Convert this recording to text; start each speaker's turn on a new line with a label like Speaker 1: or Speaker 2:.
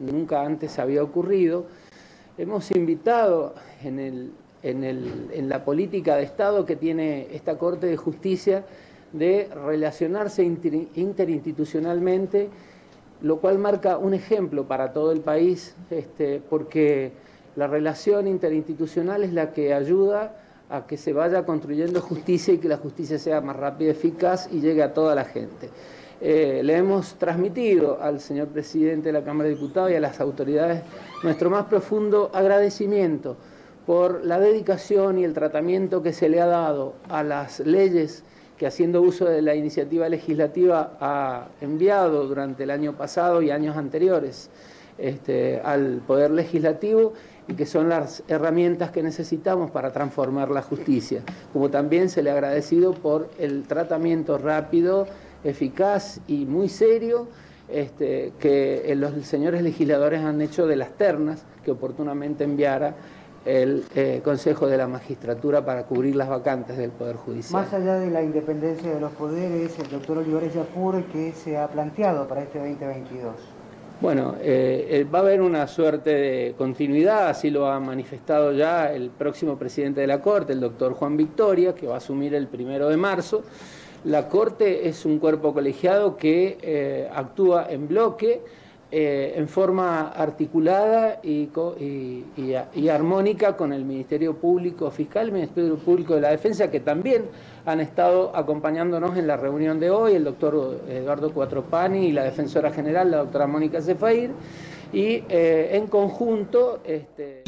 Speaker 1: nunca antes había ocurrido. Hemos invitado en, en la política de Estado que tiene esta Corte de Justicia de relacionarse interinstitucionalmente, lo cual marca un ejemplo para todo el país, este, porque la relación interinstitucional es la que ayuda a que se vaya construyendo justicia y que la justicia sea más rápida eficaz y llegue a toda la gente. Eh, le hemos transmitido al señor presidente de la Cámara de Diputados y a las autoridades nuestro más profundo agradecimiento por la dedicación y el tratamiento que se le ha dado a las leyes que haciendo uso de la iniciativa legislativa ha enviado durante el año pasado y años anteriores este, al Poder Legislativo y que son las herramientas que necesitamos para transformar la justicia. Como también se le ha agradecido por el tratamiento rápido, eficaz y muy serio este, que los señores legisladores han hecho de las ternas que oportunamente enviara el eh, Consejo de la Magistratura para cubrir las vacantes del Poder Judicial.
Speaker 2: Más allá de la independencia de los poderes, el doctor Olivares Yapur, ¿qué se ha planteado para este 2022?
Speaker 1: Bueno, eh, eh, va a haber una suerte de continuidad, así lo ha manifestado ya el próximo presidente de la Corte, el doctor Juan Victoria, que va a asumir el primero de marzo. La Corte es un cuerpo colegiado que actúa en bloque, eh, en forma articulada y, armónica con el Ministerio Público Fiscal, el Ministerio Público de la Defensa, que también han estado acompañándonos en la reunión de hoy, el doctor Eduardo Cuatropani y la defensora general, la doctora Mónica Zefair, y eh, en conjunto... Este